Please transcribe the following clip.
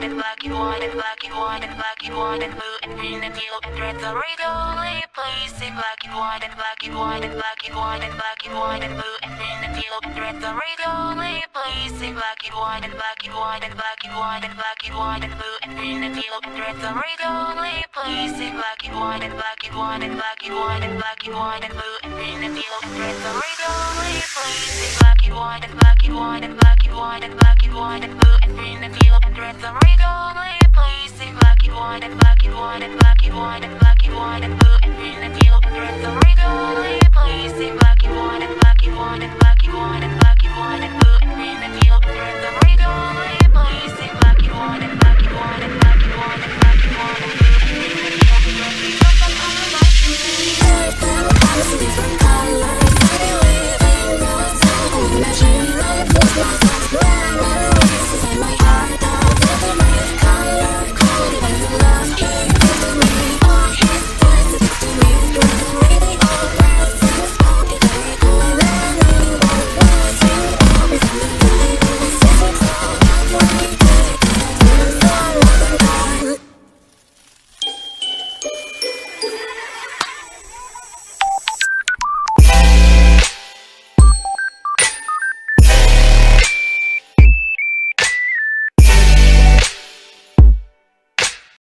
white and black and white and black and white and black and white and blue and green and yellow and red. The red only plays in black and white and black and white and black and white and black and white and blue and green and yellow and red. The red only plays in black and white and black and white and black and white and black and white and blue and green and yellow and red. The red only plays in black and white and black and white and black and white and black and white and blue and green and yellow and red. The red only plays in black and white and black and white and black and white and black and white and red. The only plays in black and white and black and white and black and white and black and white and blue and. The only plays